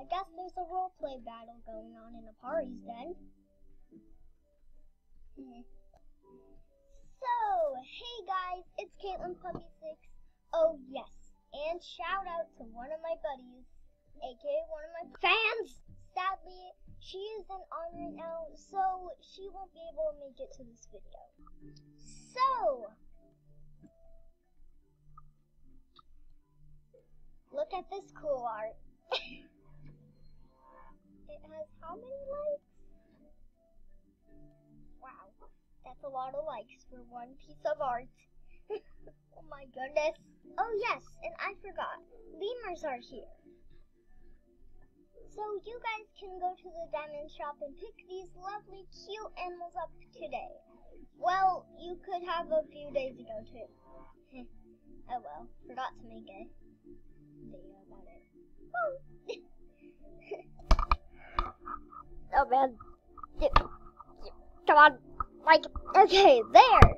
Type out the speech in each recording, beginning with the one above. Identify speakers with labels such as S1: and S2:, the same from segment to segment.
S1: I guess there's a roleplay battle going on in Aparri's den. Hmm. So, hey guys, it's Caitlyn Puppy Six. Oh yes, and shout out to one of my buddies, aka one of my fans. Sadly, she isn't on right now, so she won't be able to make it to this video. So, look at this cool art. it has how many likes? Wow, that's a lot of likes for one piece of art. oh my goodness. Oh yes, and I forgot, lemurs are here. So you guys can go to the diamond shop and pick these lovely cute animals up today. Well, you could have a few days ago too. oh well, forgot to make a video about it. oh man. Come on. Like, okay, there.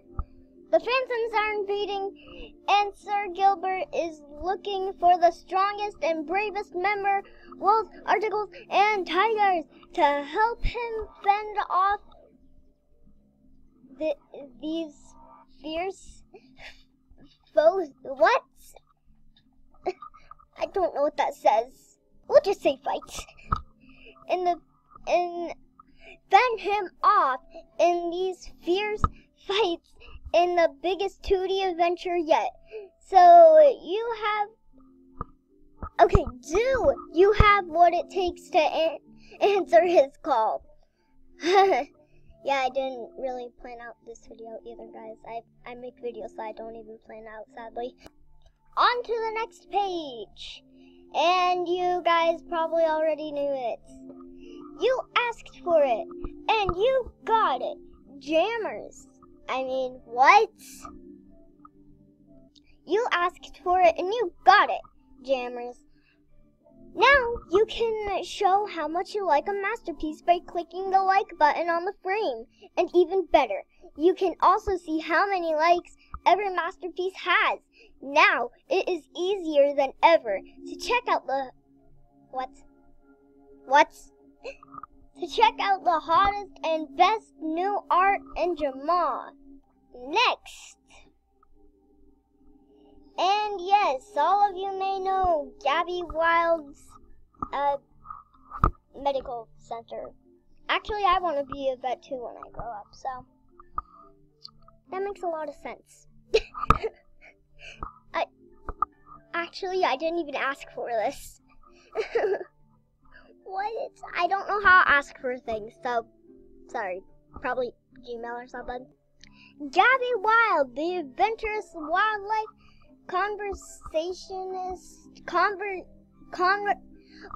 S1: The phantoms are invading, and Sir Gilbert is looking for the strongest and bravest member, wolves, articles, and tigers to help him fend off the, these fierce foes. What? I don't know what that says. We'll just say fight. In the and fend him off in these fierce fights in the biggest 2D adventure yet. So you have. Okay, do you have what it takes to an- answer his call? yeah, I didn't really plan out this video either, guys. I I make videos so I don't even plan out, sadly. On to the next page. And you guys probably already knew it. You asked for it, and you got it. Jammers. I mean, what? You asked for it and you got it, Jammers. Now you can show how much you like a masterpiece by clicking the like button on the frame. And even better, you can also see how many likes every masterpiece has. Now it is easier than ever to check out the what? What? To check out the hottest and best new art in Jamaa. Next. And yes, all of you may know Gabby Wild's uh, medical center. Actually, I want to be a vet too when I grow up, so that makes a lot of sense. I actually I didn't even ask for this. what? I don't know how to ask for things, so sorry. Probably Gmail or something. Gabby Wild, the adventurous wildlife conversationist, conver, conver,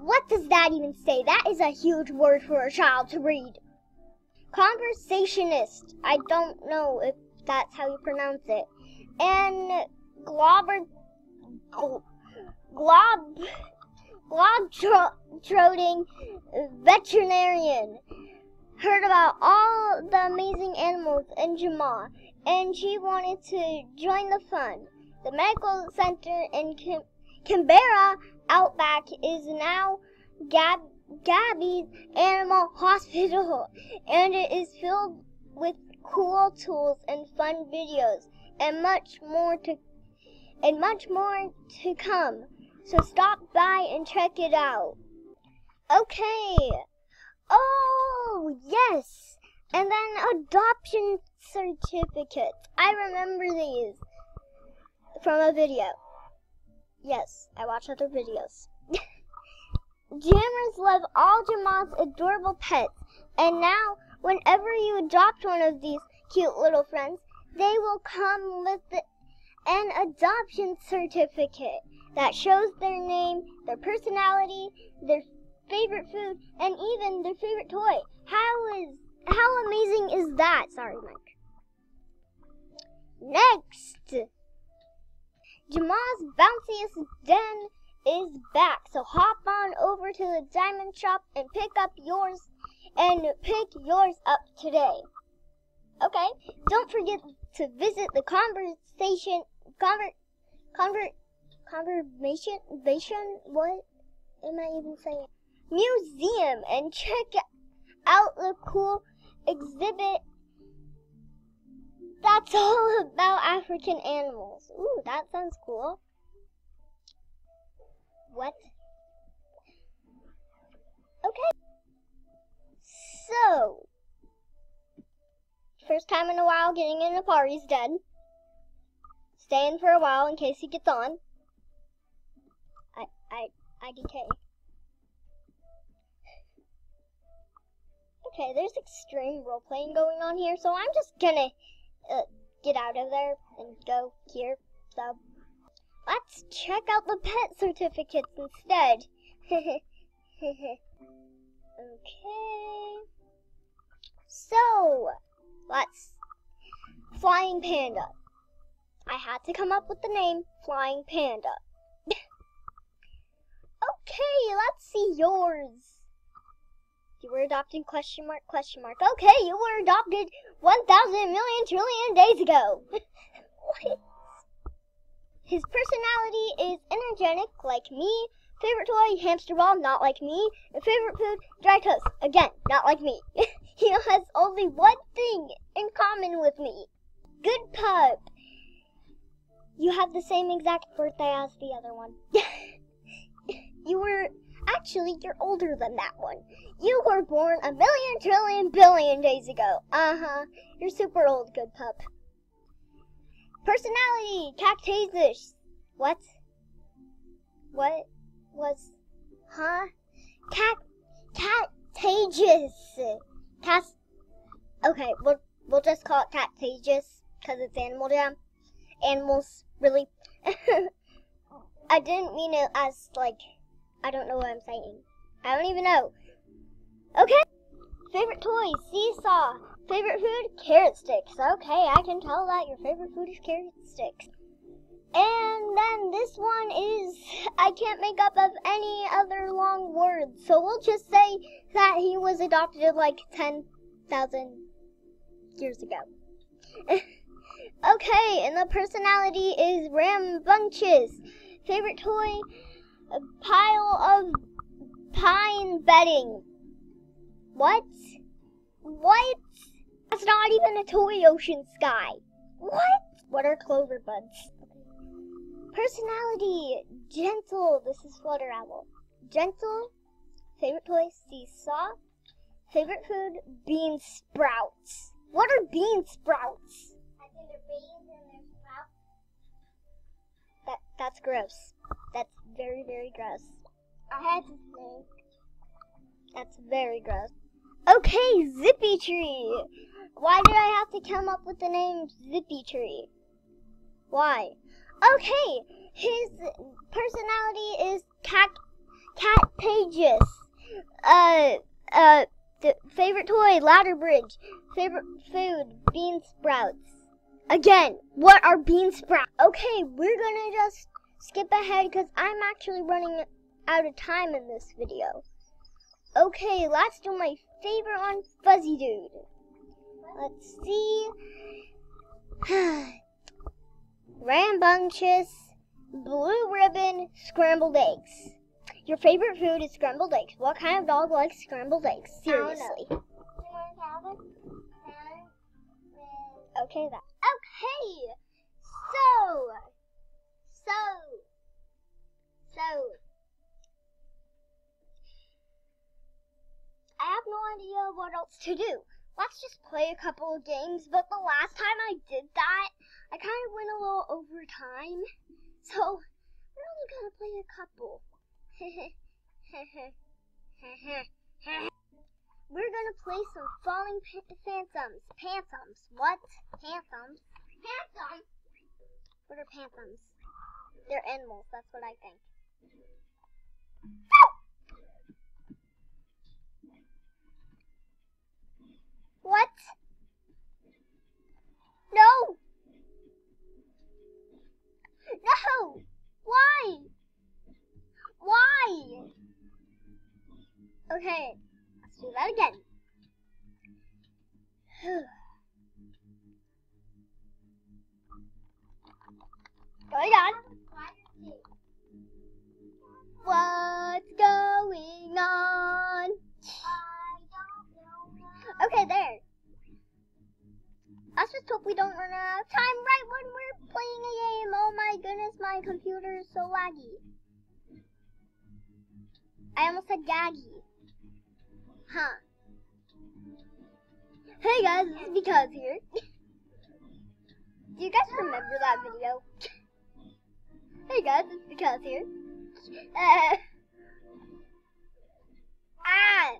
S1: what does that even say? That is a huge word for a child to read. Conversationist. I don't know if that's how you pronounce it. And globber, oh, glob, globe-trotting veterinarian heard about all the amazing animals in Jamaa, and she wanted to join the fun. The medical center in Kimbara Outback is now Gab- Gabby's Animal Hospital, and it is filled with cool tools and fun videos, and much more to and much more to come. So stop by and check it out. Okay. Oh, yes. And then adoption certificates. I remember these from a video. Yes, I watch other videos. Jammers love all Jamaa's adorable pets, and now whenever you adopt one of these cute little friends, they will come with the, an adoption certificate that shows their name, their personality, their favorite food, and even their favorite toy. How is how amazing is that? Sorry, Mike. Next, Jamaa's bounciest den is back. So hop on over to the diamond shop and pick up yours and pick yours up today. Okay, don't forget to visit the conversation convert convert conversation what am I even saying? museum and check out the cool exhibit that's all about African animals. Ooh, that sounds cool. What? Okay. So, first time in a while getting in Aparri's dead. Staying for a while in case he gets on. I, I, IDK. Okay, there's extreme role playing going on here, so I'm just gonna uh, get out of there and go here. So let's check out the pet certificates instead. okay. So let's Flying Panda. I had to come up with the name Flying Panda. Okay, let's see yours. You were adopted question mark question mark. Okay, you were adopted 1,000 million trillion days ago. His personality is energetic like me. Favorite toy, hamster ball, not like me. And favorite food, dry toast. Again, not like me. he has only one thing in common with me. Good pup. You have the same exact birthday as the other one. you were Actually, you're older than that one. You were born a million trillion billion days ago. Uh-huh. You're super old, good pup. Personality, cactasus. What? What was, huh? Cat, cactagus. Cas, okay, we'll, we'll just call it cactagus because it's Animal Jam. Animals, really. I didn't mean it as, like, I don't know what I'm saying. I don't even know. Okay. Favorite toy, seesaw. Favorite food, carrot sticks. Okay, I can tell that your favorite food is carrot sticks. And then this one is, I can't make up of any other long words. So we'll just say that he was adopted like 10,000 years ago. okay, and the personality is Rambunctious. Favorite toy, a pile of pine bedding. What? What? That's not even a toy ocean sky. What? What are clover buds? Personality, gentle. This is Flutter Owl. Gentle. Favorite toy, seesaw. Favorite food, bean sprouts. What are bean sprouts?
S2: I think they're beans and they're
S1: that's gross. That's very, very gross.
S2: I had to think.
S1: That's very gross. Okay, Zippy Tree. Why did I have to come up with the name Zippy Tree? Why? Okay, his personality is cat cat pages. Uh, uh, favorite toy, ladder bridge. Favorite food, bean sprouts. Again, what are bean sprouts? Okay, we're gonna just skip ahead because I'm actually running out of time in this video. Okay, let's do my favorite one, Fuzzy Dude. Let's see. Rambunctious, blue ribbon, scrambled eggs. Your favorite food is scrambled eggs. What kind of dog likes scrambled eggs? Seriously. Okay, that. Okay, so so, so, I have no idea what else to do. Let's just play a couple of games, but the last time I did that, I kind of went a little over time. So, we're only to play a couple. we're to play some Falling Phantoms. Phantoms. What? Phantoms?
S2: Phantom?
S1: What are phantoms? They're animals, that's what I think. My computer is so laggy. I almost said gaggy. Huh. Hey guys, this is Because here. Do you guys remember that video? hey guys, it's Because here. Uh, ah!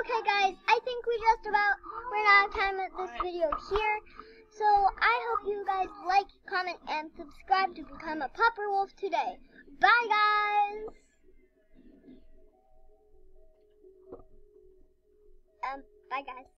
S1: Okay guys, I think we just about ran out of time at this video here. Comment, and subscribe to become a Popper Wolf today. Bye guys! Um, bye guys.